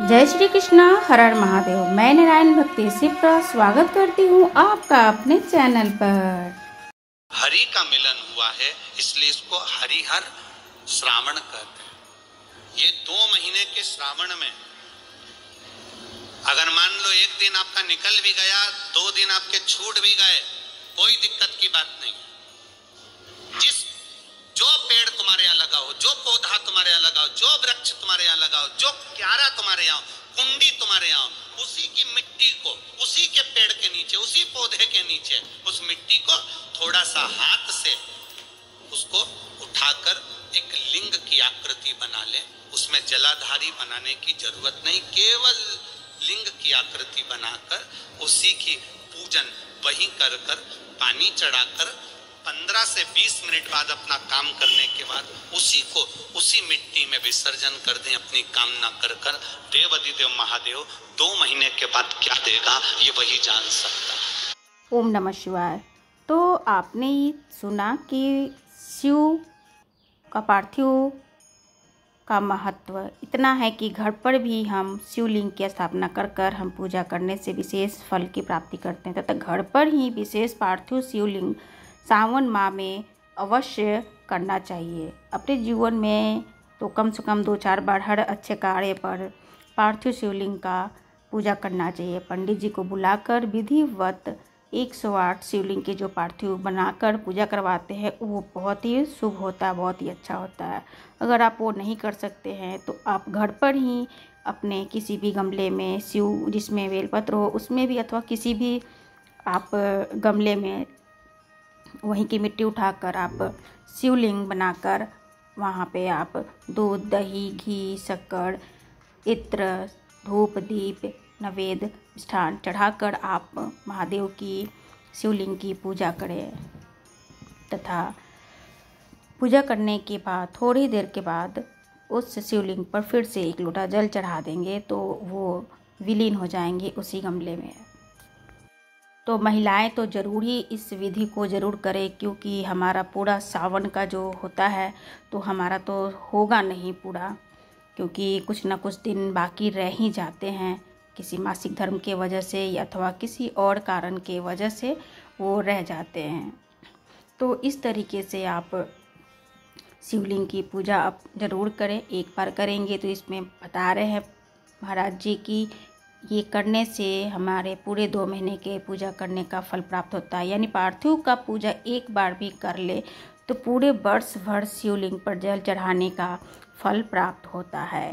जय श्री कृष्णा हर हर महादेव। मैं नारायण भक्ति सिप्रा, स्वागत करती हूँ आपका अपने चैनल पर। हरि का मिलन हुआ है, इसलिए इसको हरिहर श्रावण कहते हैं। ये दो महीने के श्रावण में, अगर मान लो एक दिन आपका निकल भी गया, दो दिन आपके छूट भी गए, कोई दिक्कत की बात नहीं। तुम्हारे यहाँ लगा हो जो पौधा तुम्हारे यहाँ लगा हो जो वृक्ष तुम्हारे यहाँ लगा हो जो क्यारा तुम्हारे यहाँ कुंडी तुम्हारे यहाँ उसी की मिट्टी को, उसी के पेड़ के नीचे, उसी पौधे के नीचे, उस मिट्टी को थोड़ा सा हाथ से उसको उठाकर एक लिंग की आकृति बना ले। उसमें जलाधारी बनाने की ज़रूरत नहीं, केवल लिंग की आकृति बनाकर उसी की पूजन वही कर कर, पानी चढ़ाकर 15 से 20 मिनट बाद अपना काम करने के बाद उसी को उसी मिट्टी में विसर्जन कर दें अपनी कामना कर कर। देव अधिदेव महादेव, दो महीने के बाद क्या देगा, ये वही जान सकता ओम नमः शिवाय। तो आपने सुना कि शिव का पार्थिव का महत्व इतना है कि घर पर भी हम शिवलिंग की स्थापना कर कर हम पूजा करने से विशेष फल की प्राप्ति करते हैं। तथा घर पर ही विशेष पार्थिव शिवलिंग सावन माह में अवश्य करना चाहिए। अपने जीवन में तो कम से कम दो चार बार हर अच्छे कार्य पर पार्थिव शिवलिंग का पूजा करना चाहिए। पंडित जी को बुलाकर विधिवत 108 शिवलिंग के जो पार्थिव बनाकर पूजा करवाते हैं, वो बहुत ही शुभ होता है, बहुत ही अच्छा होता है। अगर आप वो नहीं कर सकते हैं तो आप घर पर ही अपने किसी भी गमले में शिव जिसमें बेलपत्र हो, उसमें भी अथवा किसी भी आप गमले में वहीं की मिट्टी उठाकर आप शिवलिंग बनाकर वहाँ पे आप दूध, दही, घी, शक्कर, इत्र, धूप, दीप नवेद मिष्ठान चढ़ाकर आप महादेव की शिवलिंग की पूजा करें। तथा पूजा करने के बाद, थोड़ी देर के बाद उस शिवलिंग पर फिर से एक लोटा जल चढ़ा देंगे तो वो विलीन हो जाएँगे उसी गमले में। तो महिलाएँ तो ज़रूर ही इस विधि को ज़रूर करें, क्योंकि हमारा पूरा सावन का जो होता है तो हमारा तो होगा नहीं पूरा, क्योंकि कुछ ना कुछ दिन बाकी रह ही जाते हैं। किसी मासिक धर्म के वजह से या अथवा किसी और कारण के वजह से वो रह जाते हैं। तो इस तरीके से आप शिवलिंग की पूजा आप ज़रूर करें। एक बार करेंगे तो इसमें बता रहे हैं महाराज जी की ये करने से हमारे पूरे दो महीने के पूजा करने का फल प्राप्त होता है। यानी पार्थिव का पूजा एक बार भी कर ले तो पूरे वर्ष भर शिवलिंग पर जल चढ़ाने का फल प्राप्त होता है।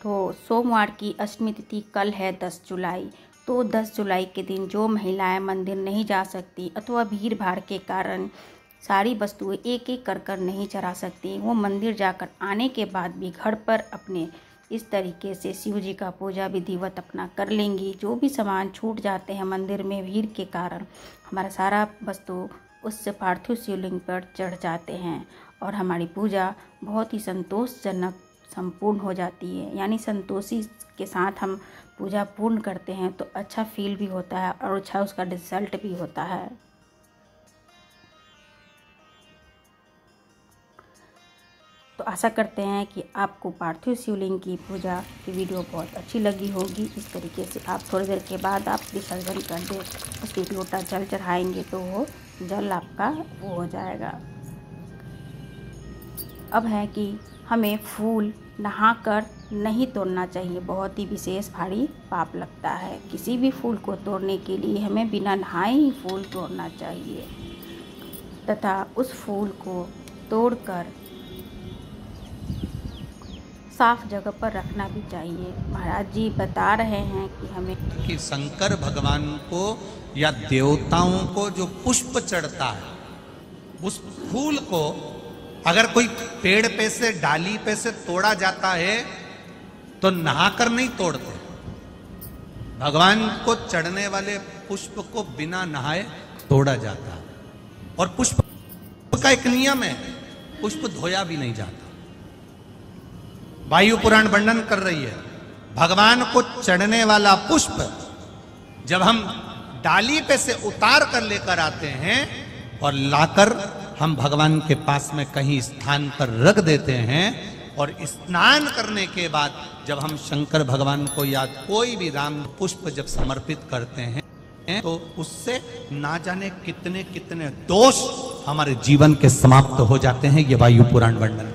तो सोमवार की अष्टमी तिथि कल है दस जुलाई। तो दस जुलाई के दिन जो महिलाएँ मंदिर नहीं जा सकती अथवा भीड़ भाड़ के कारण सारी वस्तुएँ एक एक कर कर नहीं चढ़ा सकती, वो मंदिर जाकर आने के बाद भी घर पर अपने इस तरीके से शिव जी का पूजा विधिवत अपना कर लेंगी। जो भी सामान छूट जाते हैं मंदिर में भीड़ के कारण, हमारा सारा वस्तु उस पार्थिव शिवलिंग पर चढ़ जाते हैं और हमारी पूजा बहुत ही संतोषजनक संपूर्ण हो जाती है। यानी संतोषी के साथ हम पूजा पूर्ण करते हैं तो अच्छा फील भी होता है और अच्छा उसका रिज़ल्ट भी होता है। आशा करते हैं कि आपको पार्थिव शिवलिंग की पूजा की वीडियो बहुत अच्छी लगी होगी। इस तरीके से आप थोड़ी देर के बाद आप विसर्जन कर दे, उसके लोटा जल चढ़ाएँगे तो वो जल आपका वो हो जाएगा। अब है कि हमें फूल नहाकर नहीं तोड़ना चाहिए, बहुत ही विशेष भारी पाप लगता है। किसी भी फूल को तोड़ने के लिए हमें बिना नहाए ही फूल तोड़ना चाहिए। तथा उस फूल को तोड़कर साफ़ जगह पर रखना भी चाहिए। महाराज जी बता रहे हैं कि हमें कि शंकर भगवान को या देवताओं को जो पुष्प चढ़ता है, उस फूल को अगर कोई पेड़ पे से, डाली पे से तोड़ा जाता है तो नहाकर नहीं तोड़ते। भगवान को चढ़ने वाले पुष्प को बिना नहाए तोड़ा जाता है। और पुष्प का एक नियम है, पुष्प धोया भी नहीं जाता। वायु पुराण वर्णन कर रही है। भगवान को चढ़ने वाला पुष्प जब हम डाली पे से उतार कर लेकर आते हैं और लाकर हम भगवान के पास में कहीं स्थान पर रख देते हैं और स्नान करने के बाद जब हम शंकर भगवान को याद कोई भी राम पुष्प जब समर्पित करते हैं तो उससे ना जाने कितने कितने दोष हमारे जीवन के समाप्त हो जाते हैं, ये वायु पुराण वर्णन